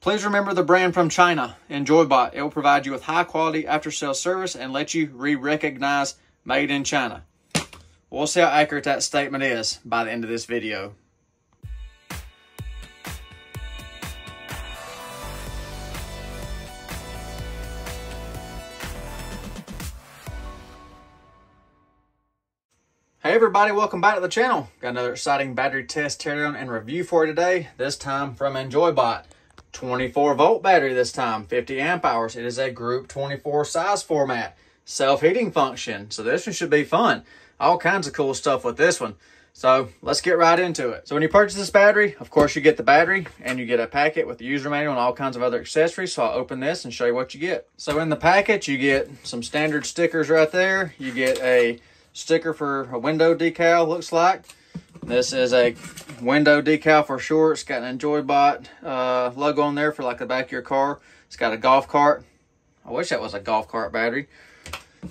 Please remember the brand from China, EnjoyBot. It will provide you with high quality after sales service and let you re-recognize made in China. We'll see how accurate that statement is by the end of this video. Hey everybody, welcome back to the channel. Got another exciting battery test teardown and review for you today, this time from EnjoyBot. 24 volt battery this time, 50 amp hours. It is a group 24 size format, self-heating function. So this one should be fun. All kinds of cool stuff with this one. So let's get right into it. So when you purchase this battery, of course you get the battery and you get a packet with the user manual and all kinds of other accessories. So I'll open this and show you what you get. So in the packet, you get some standard stickers right there. You get a sticker for a window decal, looks like. This is a window decal for sure. It's got an EnjoyBot uh, logo on there for like the back of your car. It's got a golf cart. I wish that was a golf cart battery.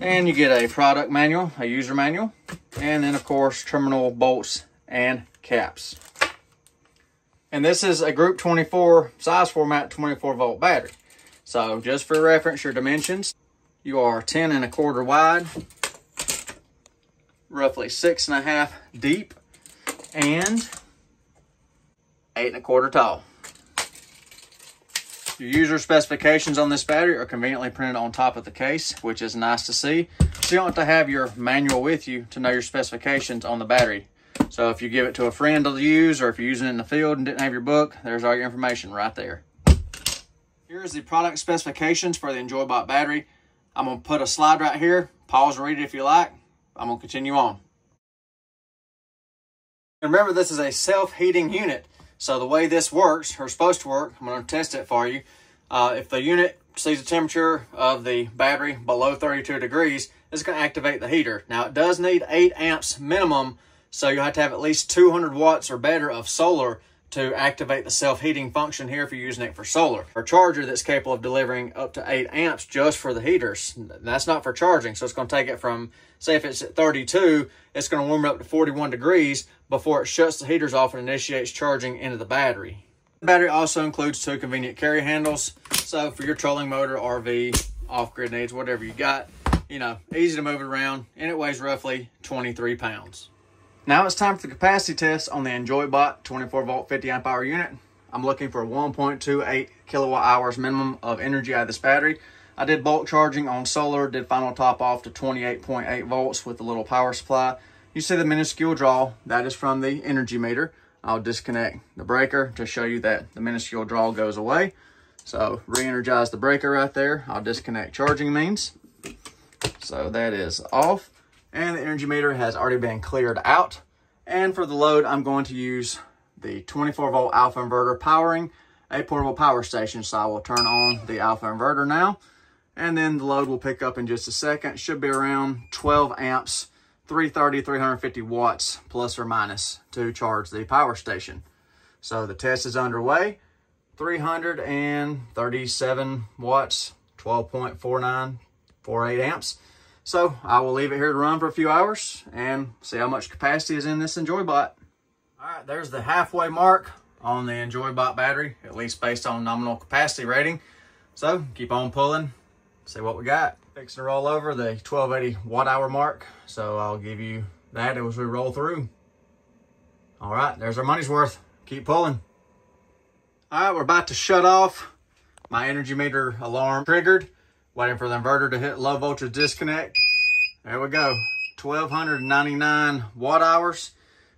And you get a product manual, a user manual, and then of course terminal bolts and caps. And this is a group 24 size format 24 volt battery. So just for reference, your dimensions, you are 10 and a quarter wide, roughly six and a half deep, and eight and a quarter tall. Your user specifications on this battery are conveniently printed on top of the case, which is nice to see. So you don't have to have your manual with you to know your specifications on the battery. So if you give it to a friend to use, or if you're using it in the field and didn't have your book, there's all your information right there. Here's the product specifications for the EnjoyBot battery. I'm gonna put a slide right here. Pause and read it if you like. I'm gonna continue on. Remember, this is a self-heating unit. So the way this works, or supposed to work, I'm going to test it for you. Uh, if the unit sees the temperature of the battery below 32 degrees, it's going to activate the heater. Now it does need 8 amps minimum, so you have to have at least 200 watts or better of solar to activate the self-heating function here if you're using it for solar. A charger that's capable of delivering up to 8 amps just for the heaters. That's not for charging, so it's going to take it from, say if it's at 32, it's going to warm it up to 41 degrees before it shuts the heaters off and initiates charging into the battery. The battery also includes two convenient carry handles, so for your trolling motor, RV, off-grid needs, whatever you got, you know, easy to move it around, and it weighs roughly 23 pounds. Now it's time for the capacity test on the EnjoyBot 24 volt 50 amp hour unit. I'm looking for 1.28 kilowatt hours minimum of energy out of this battery. I did bulk charging on solar, did final top off to 28.8 volts with a little power supply. You see the minuscule draw, that is from the energy meter. I'll disconnect the breaker to show you that the minuscule draw goes away. So re-energize the breaker right there. I'll disconnect charging means. So that is off and the energy meter has already been cleared out. And for the load, I'm going to use the 24 volt Alffaa inverter powering a portable power station. So I will turn on the Alffaa inverter now, and then the load will pick up in just a second. Should be around 12 amps, 330, 350 watts, plus or minus to charge the power station. So the test is underway. 337 watts, 12.4948 amps. So I will leave it here to run for a few hours and see how much capacity is in this EnjoyBot. All right, there's the halfway mark on the EnjoyBot battery, at least based on nominal capacity rating. So keep on pulling, see what we got. Fixing to roll over the 1280 watt hour mark. So I'll give you that as we roll through. All right, there's our money's worth. Keep pulling. All right, we're about to shut off. My energy meter alarm triggered. Waiting for the inverter to hit low voltage disconnect. There we go. 1299 watt hours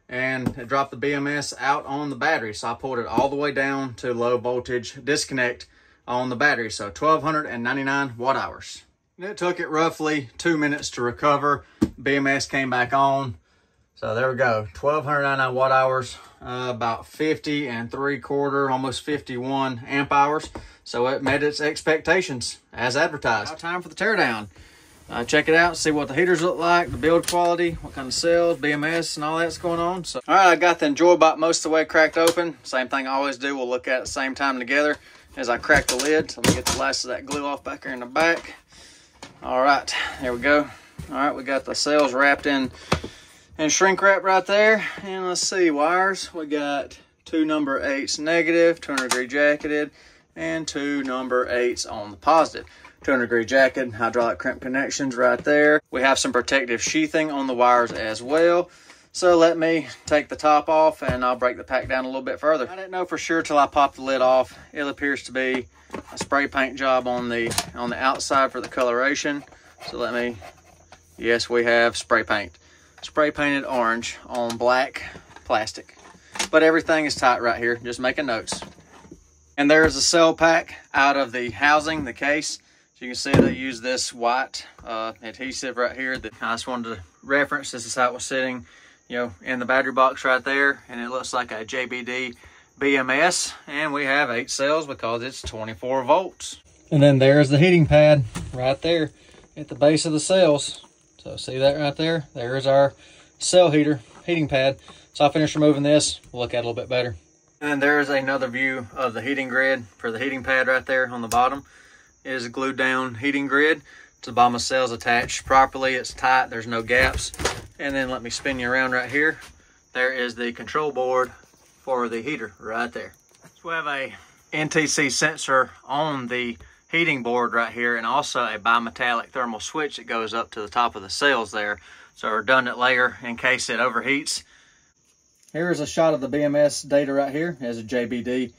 and it dropped the BMS out on the battery. So I pulled it all the way down to low voltage disconnect on the battery. So 1299 watt hours. It took it roughly two minutes to recover. BMS came back on. So there we go, 1299 watt hours, uh, about 50 and three quarter, almost 51 amp hours. So it met its expectations as advertised. Now time for the teardown. Uh, check it out, see what the heaters look like, the build quality, what kind of cells, BMS, and all that's going on. So, all right, I got the EnjoyBot most of the way cracked open. Same thing I always do. We'll look at it at the same time together as I crack the lid. So let me get the last of that glue off back here in the back. All right, there we go. All right, we got the cells wrapped in and shrink wrap right there. And let's see, wires. We got two number eights negative, 200 degree jacketed, and two number eights on the positive. 200 degree jacket, hydraulic crimp connections right there. We have some protective sheathing on the wires as well. So let me take the top off and I'll break the pack down a little bit further. I didn't know for sure till I popped the lid off. It appears to be a spray paint job on the on the outside for the coloration. So let me, yes, we have spray paint. Spray painted orange on black plastic. But everything is tight right here, just making notes. And there's a cell pack out of the housing, the case. So you can see they use this white uh, adhesive right here that I just wanted to reference. This is how it was sitting, you know, in the battery box right there. And it looks like a JBD BMS. And we have eight cells because it's 24 volts. And then there's the heating pad right there at the base of the cells. So see that right there? There is our cell heater, heating pad. So I'll finish removing this, we'll look at it a little bit better. And then there's another view of the heating grid for the heating pad right there on the bottom. It is a glued down heating grid. To the bottom of cells attached properly. It's tight, there's no gaps. And then let me spin you around right here. There is the control board for the heater right there. So we have a NTC sensor on the heating board right here and also a bimetallic thermal switch that goes up to the top of the cells there. So a redundant layer in case it overheats. Here's a shot of the BMS data right here as a JBD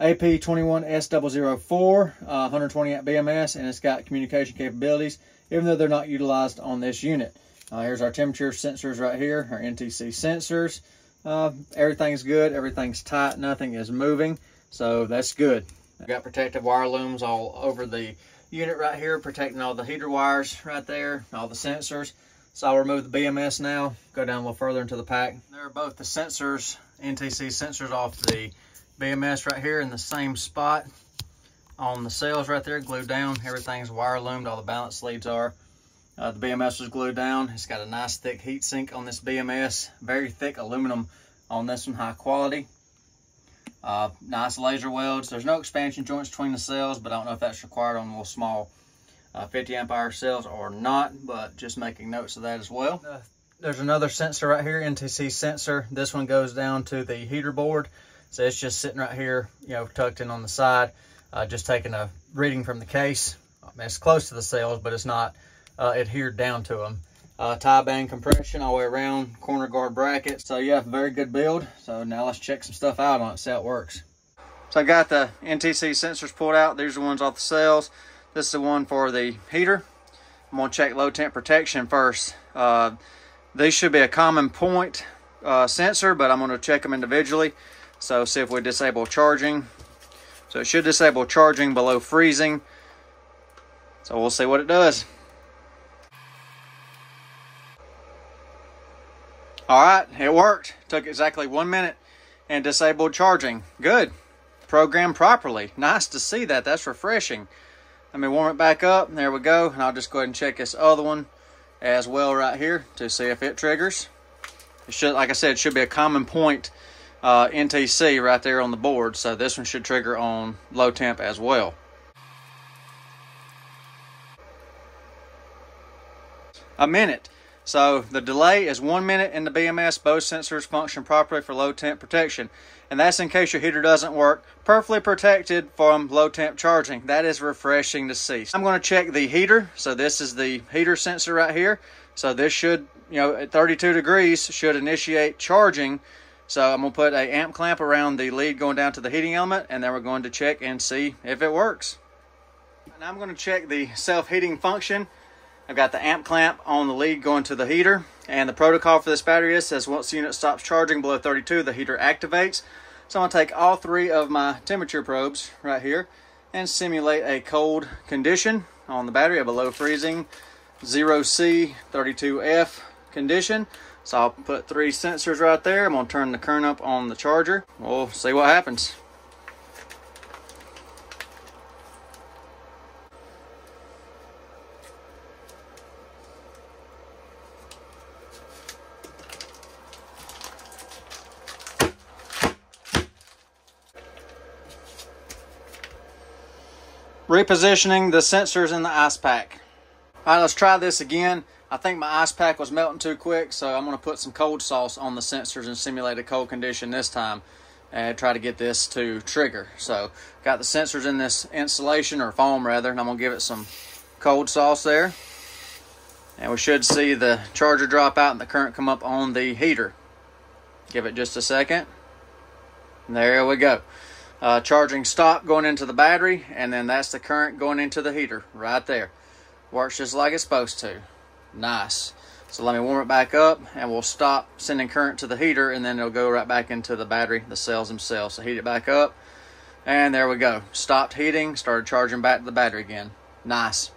AP21S004, uh, 120 amp BMS, and it's got communication capabilities, even though they're not utilized on this unit. Uh, here's our temperature sensors right here, our NTC sensors. Uh, everything's good, everything's tight, nothing is moving, so that's good. We've got protective wire looms all over the unit right here, protecting all the heater wires right there, all the sensors. So I'll remove the BMS now, go down a little further into the pack. There are both the sensors, NTC sensors off the BMS right here in the same spot on the cells right there, glued down. Everything's wire loomed, all the balance leads are. Uh, the BMS was glued down. It's got a nice thick heat sink on this BMS. Very thick aluminum on this one, high quality. Uh, nice laser welds. There's no expansion joints between the cells, but I don't know if that's required on little small uh, 50 amp hour cells or not, but just making notes of that as well. Uh, there's another sensor right here, NTC sensor. This one goes down to the heater board. So it's just sitting right here, you know, tucked in on the side, uh, just taking a reading from the case. I mean, it's close to the cells, but it's not adhered down to them. Uh, tie band compression all the way around, corner guard bracket. So yeah, very good build. So now let's check some stuff out on it, see how it works. So I got the NTC sensors pulled out. These are the ones off the cells. This is the one for the heater. I'm gonna check low temp protection first. Uh, these should be a common point uh, sensor, but I'm gonna check them individually. So see if we disable charging. So it should disable charging below freezing. So we'll see what it does. All right, it worked. Took exactly one minute and disabled charging. Good. Programmed properly. Nice to see that. That's refreshing. Let me warm it back up. There we go. And I'll just go ahead and check this other one as well right here to see if it triggers. It should, like I said, it should be a common point uh, NTC right there on the board. So this one should trigger on low temp as well. A minute. So the delay is one minute in the BMS. Both sensors function properly for low temp protection. And that's in case your heater doesn't work. Perfectly protected from low temp charging. That is refreshing to see. I'm going to check the heater. So this is the heater sensor right here. So this should, you know, at 32 degrees should initiate charging so I'm going to put a amp clamp around the lead going down to the heating element and then we're going to check and see if it works. And I'm going to check the self-heating function. I've got the amp clamp on the lead going to the heater and the protocol for this battery is says once the unit stops charging below 32 the heater activates. So I'm to take all three of my temperature probes right here and simulate a cold condition on the battery, a below freezing 0C 32F condition. So I'll put three sensors right there. I'm gonna turn the current up on the charger. We'll see what happens. Repositioning the sensors in the ice pack. All right, let's try this again. I think my ice pack was melting too quick, so I'm going to put some cold sauce on the sensors and simulate a cold condition this time. and try to get this to trigger. So got the sensors in this insulation or foam rather, and I'm gonna give it some cold sauce there. And we should see the charger drop out and the current come up on the heater. Give it just a second. There we go. Uh, charging stop going into the battery, and then that's the current going into the heater right there. Works just like it's supposed to. Nice. So let me warm it back up and we'll stop sending current to the heater and then it'll go right back into the battery, the cells themselves. So heat it back up and there we go. Stopped heating, started charging back to the battery again. Nice.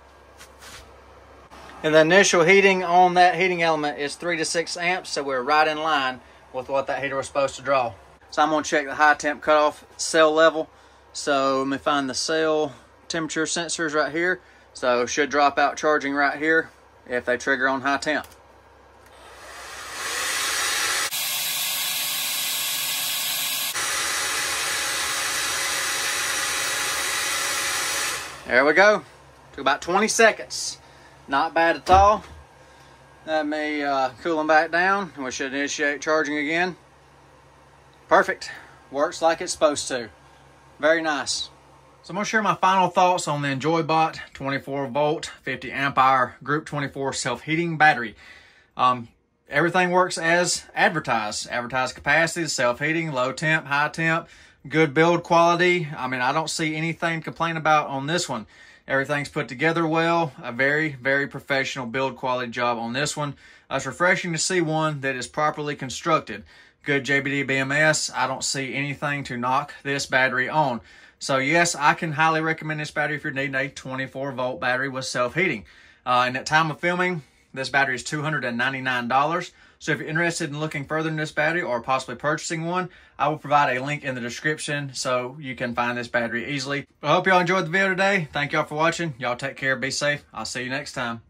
And the initial heating on that heating element is three to six amps, so we're right in line with what that heater was supposed to draw. So I'm gonna check the high temp cutoff cell level. So let me find the cell temperature sensors right here. So should drop out charging right here if they trigger on high temp. There we go. Took about 20 seconds. Not bad at all. Let me uh, cool them back down we should initiate charging again. Perfect. Works like it's supposed to. Very nice. So I'm to share my final thoughts on the EnjoyBot 24 volt 50 amp hour Group 24 self-heating battery. Um, everything works as advertised. Advertised capacity, self-heating, low temp, high temp, good build quality. I mean, I don't see anything to complain about on this one. Everything's put together well. A very, very professional build quality job on this one. It's refreshing to see one that is properly constructed. Good JBD BMS. I don't see anything to knock this battery on. So yes, I can highly recommend this battery if you're needing a 24 volt battery with self-heating. Uh, and at time of filming, this battery is $299. So if you're interested in looking further in this battery or possibly purchasing one, I will provide a link in the description so you can find this battery easily. I hope y'all enjoyed the video today. Thank y'all for watching. Y'all take care. Be safe. I'll see you next time.